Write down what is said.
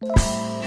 you